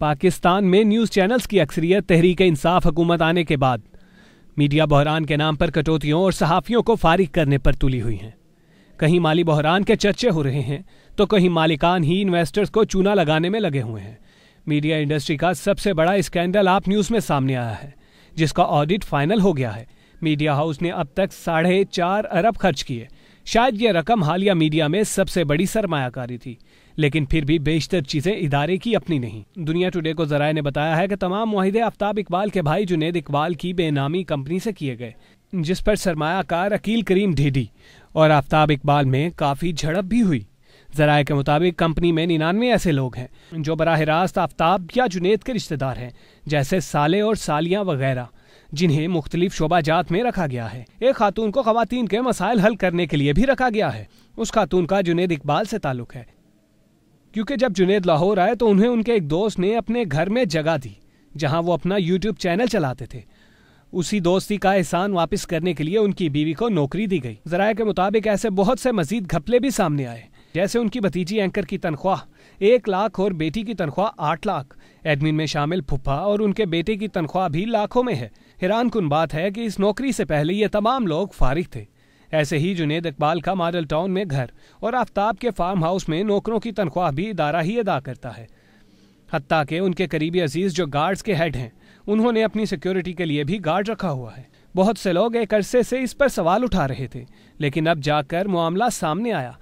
पाकिस्तान में news channels की अक्सरियत तहरीक इंसाफ हुकूमत आने के बाद। मीडिया बहरान के नाम पर कटौतियों और सहाफ़ियों को फारिग करने पर तुली हुई हैं। कहीं माली बहरान के चर्चे हो रहे हैं तो कहीं मालिकान ही इन्वेस्टर्स को चूना लगाने में लगे हुए हैं। मीडिया इंडस्ट्री का सबसे बड़ा स्कैंडल आप न्यूज़ में सामने आया है, जिसका ऑडिट फाइनल हो गया है। मीडिया हाउस ने अब तक साढ़े चार अरब खर्च किए शायद यह रकम हालिया मीडिया में सबसे बड़ी सरमायाकारी थी, लेकिन फिर भी बेशतर चीज़ें इदारे की अपनी नहीं। दुनिया टुडे को जराये ने बताया है कि तमाम माहिदे आफ्ताब इकबाल के भाई जुनेद इकबाल की बेनामी कंपनी से किए गए, जिस पर सरमायाकार अकील करीम ढेडी और आफ्ताब इकबाल में काफ़ी झड़प भी हुई। जराये के मुताबिक कंपनी में निन्यानवे ऐसे लोग हैं, जो बराह रास्त आफ्ताब या जुनेद के रिश्तेदार हैं, जैसे साले और सालियाँ वगैरह। जिन्हें मुख्तलिफ़ शोबाजात में रखा गया है। एक खातून को खातन के मसाइल हल करने के लिए भी रखा गया है। उस खातून का जुनेद इकबाल से ताल्लुक है। क्योंकि जब जुनेद लाहौर आए तो उन्हें उनके एक दोस्त ने अपने घर में जगह दी, जहाँ वो अपना यूट्यूब चैनल चलाते थे। उसी दोस्ती का एहसान वापस करने के लिए उनकी बीवी को नौकरी दी गई। जराये के मुताबिक ऐसे बहुत से मजीद घपले भी सामने आए। जैसे उनकी भतीजी एंकर की तनख्वाह, एक लाख और बेटी की तनख्वाह आठ लाख। एडमिन में शामिल फुफा और उनके बेटे की तनख्वाह भी लाखों में है। हैरान कन बात है कि इस नौकरी से पहले ये तमाम लोग फारिग थे। ऐसे ही जुनेद इकबाल का मॉडल टाउन में घर और आफ्ताब के फार्म हाउस में नौकरों की तनख्वाह भी इदारा ही अदा करता है। हत्या के उनके करीबी अज़ीज़ जो गार्ड्स के हेड हैं, उन्होंने अपनी सिक्योरिटी के लिए भी गार्ड रखा हुआ है। बहुत से लोग एक अरसे से इस पर सवाल उठा रहे थे, लेकिन अब जाकर मामला सामने आया